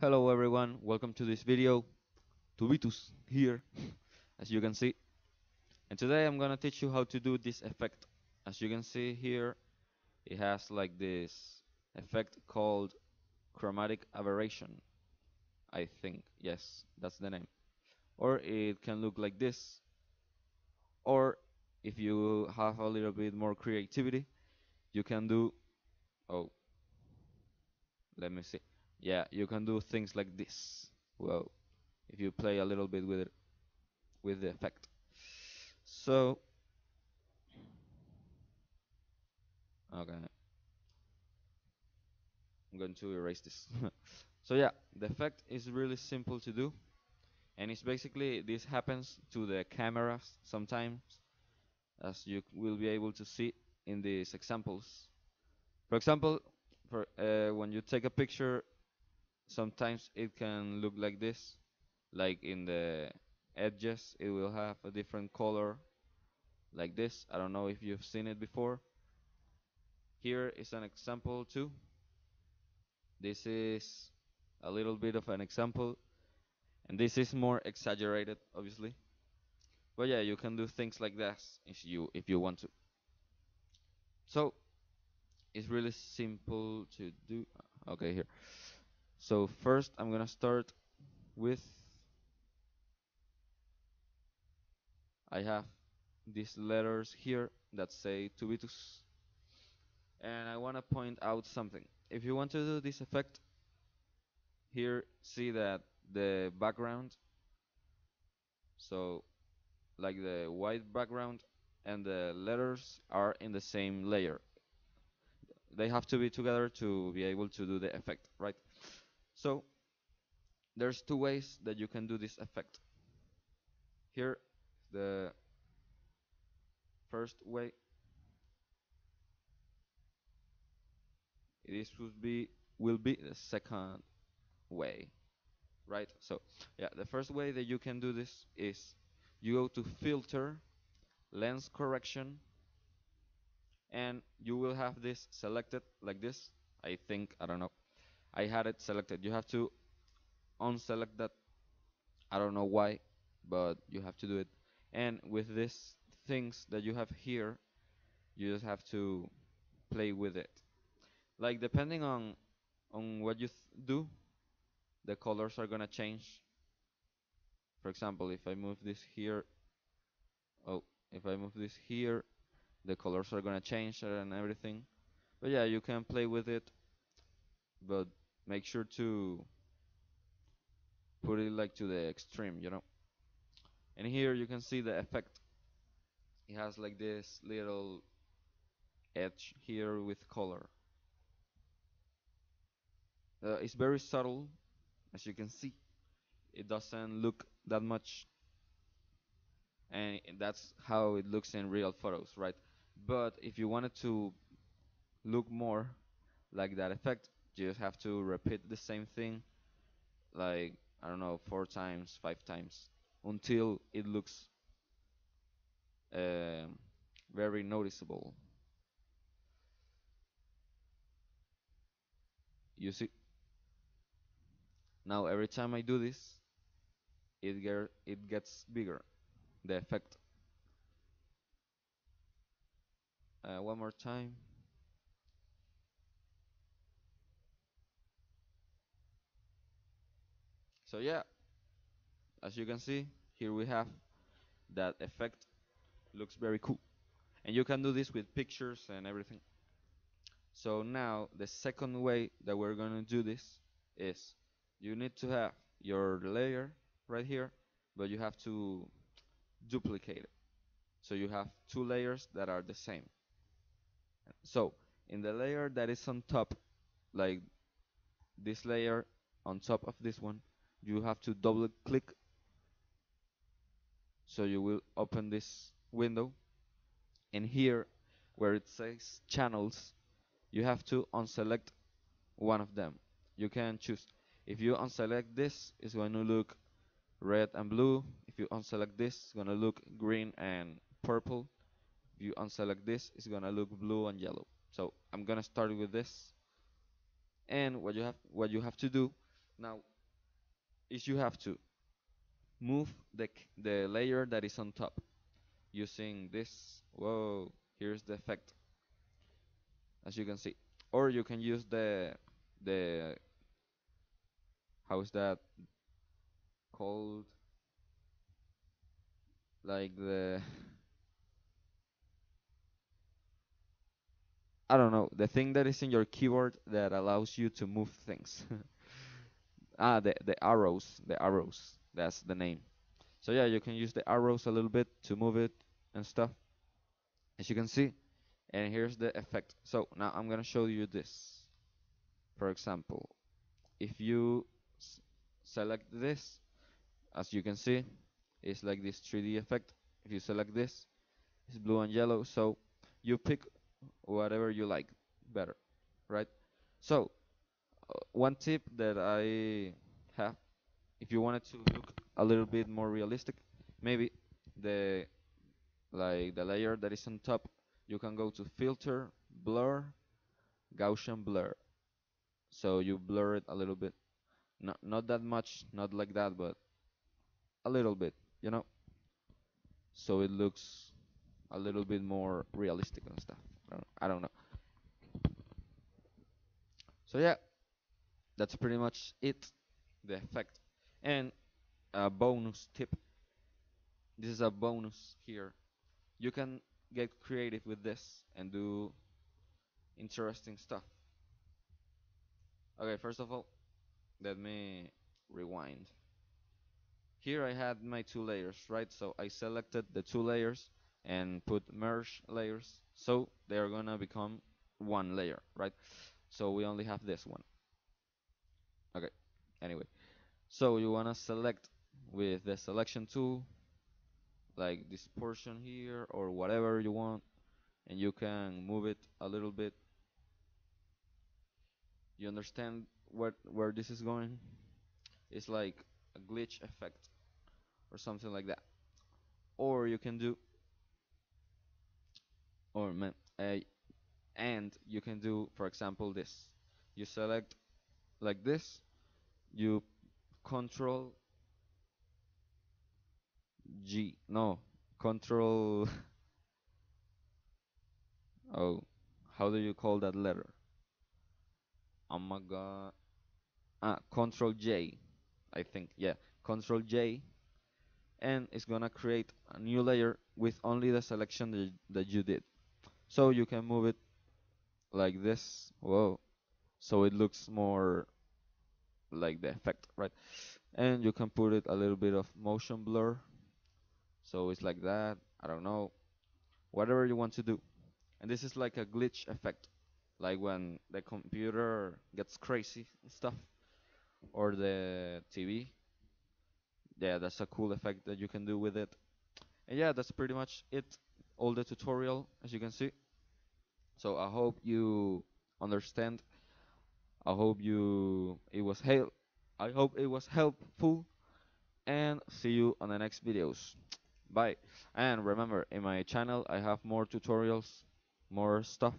Hello everyone, welcome to this video. Tubitus here, as you can see. And today I'm gonna teach you how to do this effect. As you can see here, it has like this effect called chromatic aberration. I think, yes, that's the name. Or it can look like this. Or if you have a little bit more creativity, you can do, oh, let me see yeah you can do things like this. Well if you play a little bit with it with the effect. So okay. I'm going to erase this. So yeah the effect is really simple to do. And it's basically this happens to the cameras sometimes as you will be able to see in these examples. For example for uh, when you take a picture sometimes it can look like this like in the edges it will have a different color like this. I don't know if you've seen it before. Here is an example too. This is a little bit of an example and this is more exaggerated obviously. But yeah you can do things like this if you if you want to. So it's really simple to do. Okay here so first I'm gonna start with I have these letters here that say tubitus and I want to point out something. If you want to do this effect here see that the background? So like the white background and the letters are in the same layer. They have to be together to be able to do the effect right so there's two ways that you can do this effect. Here the first way this would be will be the second way right so yeah the first way that you can do this is you go to filter lens correction and you will have this selected like this I think I don't know I had it selected. You have to unselect that. I don't know why but you have to do it. And with these things that you have here you just have to play with it. Like depending on on what you do the colors are gonna change. For example if I move this here oh if I move this here the colors are gonna change and everything. But yeah you can play with it but make sure to put it like to the extreme you know? And here you can see the effect. It has like this little edge here with color. Uh, it's very subtle as you can see. It doesn't look that much. And that's how it looks in real photos right? But if you wanted to look more like that effect you just have to repeat the same thing like I don't know four times five times until it looks uh, very noticeable. You see? Now every time I do this it, get, it gets bigger the effect. Uh, one more time so yeah. As you can see here we have that effect. Looks very cool. And you can do this with pictures and everything. So now the second way that we're going to do this is you need to have your layer right here but you have to duplicate it. So you have two layers that are the same. So in the layer that is on top like this layer on top of this one you have to double click. So you will open this window. And here where it says channels you have to unselect one of them. You can choose. If you unselect this it's going to look red and blue. If you unselect this it's going to look green and purple. If you unselect this it's going to look blue and yellow. So I'm gonna start with this. And what you have what you have to do now is you have to move the the layer that is on top using this. Whoa here's the effect. As you can see. Or you can use the the how is that called? Like the I don't know the thing that is in your keyboard that allows you to move things ah the the arrows the arrows. That's the name. So yeah you can use the arrows a little bit to move it and stuff as you can see. And here's the effect. So now I'm gonna show you this. For example if you select this as you can see it's like this 3D effect. If you select this it's blue and yellow. So you pick whatever you like better right? So Uh, one tip that I have if you wanted to look a little bit more realistic maybe the like the layer that is on top you can go to filter blur Gaussian blur. So you blur it a little bit. Not not that much not like that but a little bit you know? So it looks a little bit more realistic and stuff. I don't, I don't know. So yeah that's pretty much it the effect. And a bonus tip this is a bonus here. You can get creative with this and do interesting stuff. Okay first of all let me rewind. Here I had my two layers right? So I selected the two layers and put merge layers. So they are gonna become one layer right? So we only have this one okay anyway. So you wanna select with the selection tool like this portion here or whatever you want and you can move it a little bit. You understand what where this is going? It's like a glitch effect or something like that. Or you can do or uh, and you can do for example this. You select like this you control G no control oh how do you call that letter? Oh my god. Ah control J I think yeah control J and it's gonna create a new layer with only the selection that, you did. So you can move it like this whoa so it looks more like the effect right? And you can put it a little bit of motion blur. So it's like that. I don't know. Whatever you want to do. And this is like a glitch effect. Like when the computer gets crazy and stuff. Or the TV yeah that's a cool effect that you can do with it. And yeah that's pretty much it. All the tutorial as you can see. So I hope you understand I hope you it was help I hope it was helpful and see you on the next videos. Bye. And remember in my channel I have more tutorials more stuff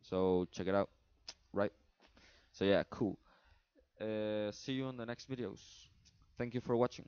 so check it out. Right? So yeah cool. Uh, see you on the next videos. Thank you for watching